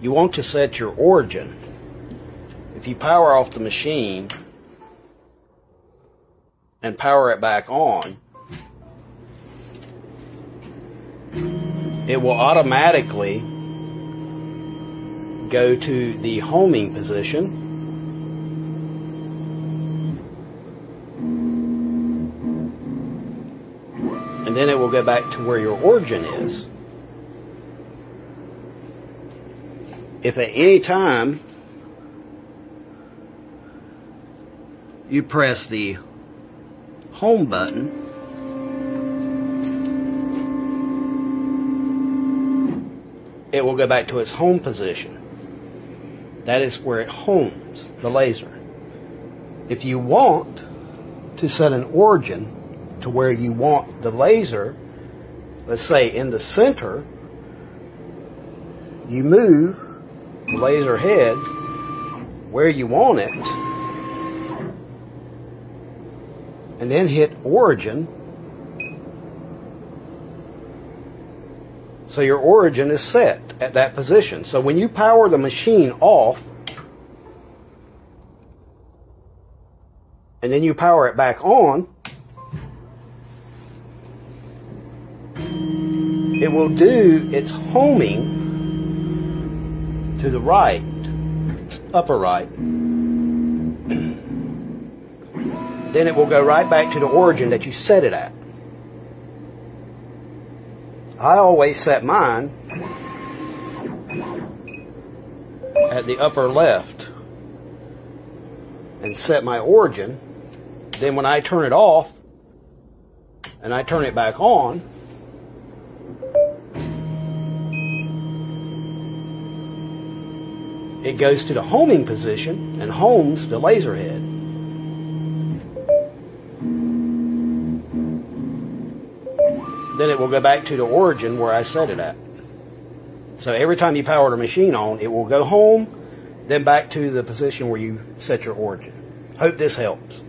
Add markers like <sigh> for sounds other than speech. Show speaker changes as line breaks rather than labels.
you want to set your origin. If you power off the machine and power it back on, it will automatically go to the homing position. And then it will go back to where your origin is. If at any time you press the home button, it will go back to its home position. That is where it homes the laser. If you want to set an origin to where you want the laser, let's say in the center, you move laser head where you want it, and then hit origin. So your origin is set at that position. So when you power the machine off, and then you power it back on, it will do its homing to the right, upper right. <clears throat> then it will go right back to the origin that you set it at. I always set mine at the upper left and set my origin. Then when I turn it off and I turn it back on, it goes to the homing position and homes the laser head. Then it will go back to the origin where I set it at. So every time you power the machine on, it will go home, then back to the position where you set your origin. Hope this helps.